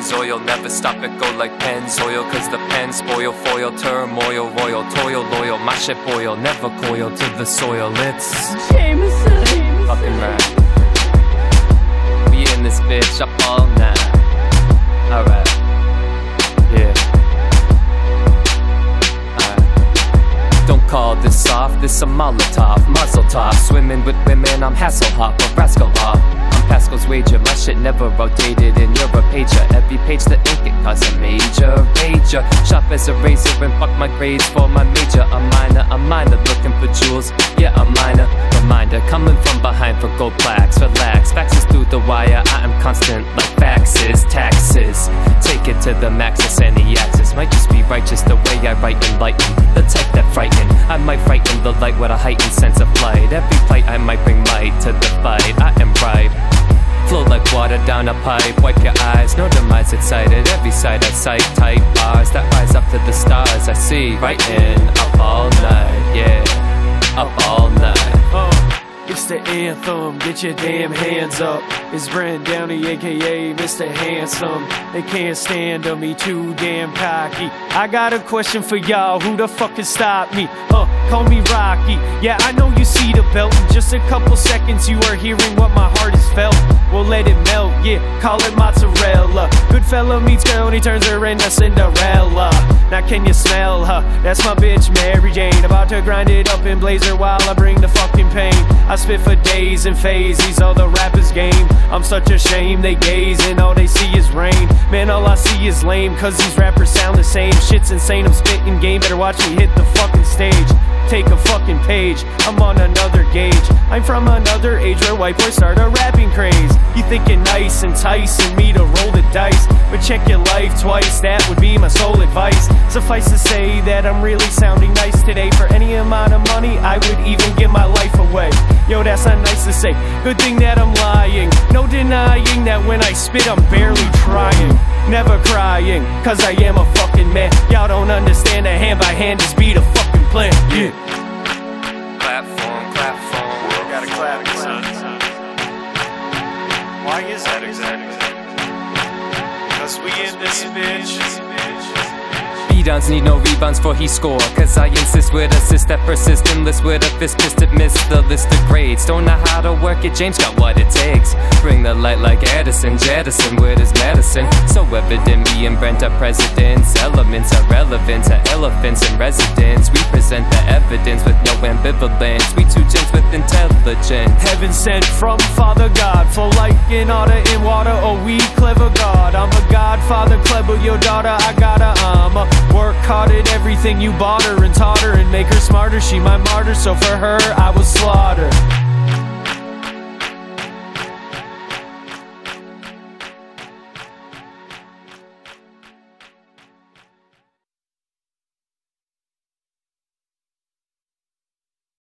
Pennzoil. Never stop it, go like Pennzoil. Cause the pen spoil, foil, turmoil, royal, toil, loyal. My ship oil, never coil to the soil. It's fucking right. We in this bitch up all night. Alright. Yeah. Alright. Don't call this soft, this a Molotov, muzzle top. Swimming with women, I'm Hasselhoff, a rascal off. Pascal's wager, my shit never rotated and you're a pager. Every page the ink it cause a major rager. Sharp as a razor and fuck my grades for my major. A minor, a minor looking for jewels. Yeah, a minor reminder coming from behind for gold plaques. Relax, faxes through the wire. I am constant like faxes, taxes. Take it to the maxis, any axis. Might just be righteous the way I write enlighten. The type that frighten. I might frighten the light with a heightened sense of flight. Every fight I might bring down a pipe. Wipe your eyes, no demise excited. Every sight I sight, tight bars that rise up to the stars. I see right in, up all night, yeah, up all night. It's the anthem, get your damn hands up. It's Brent Downey, aka Mr. Handsome. They can't stand on me, too damn cocky. I got a question for y'all, who the fuck can stop me? Uh, call me Rocky. Yeah, I know you see the belt. In just a couple seconds, you are hearing what my heart has felt. Call it mozzarella. Good fella meets girl and he turns her into Cinderella. Now can you smell her? That's my bitch Mary Jane. About to grind it up in blazer while I bring the fucking pain. I spit for days and phase, these the rappers' game. I'm such a shame, they gaze and all they see is rain. Man, all I see is lame, cause these rappers sound the same. Shit's insane, I'm spitting game, better watch me hit the fucking stage. Take a fucking page, I'm on another gauge. I'm from another age where white boys start a rapping craze. You thinking nice, enticing me to roll the dice. But check your life twice, that would be my sole advice. Suffice to say that I'm really sounding nice today. For any amount of money, I would even give my life away. Yo, that's not nice to say. Good thing that I'm lying. No denying that when I spit, I'm barely trying. Never crying, cause I am a fucking man. Y'all don't understand that hand by hand just be the Why is that exactly? Cause we in this bitch. Beatdowns need no rebounds for he score. Cause I insist with assist that persist endless with a fist pissed at miss the list of grades. Don't know how to work it, James got what it takes. Bring the light like Edison, jettison with his medicine. So evident, and Brent are presidents. Elements are relevant to elephants and residents. We present the evidence with ambivalence. We two gents with intelligence. Heaven sent from Father God for like in order in water. Oh, we clever God. I'm a godfather, clever your daughter. I gotta um uh, work hard at everything you bought her and taught her and make her smarter. She my martyr, so for her I will slaughter.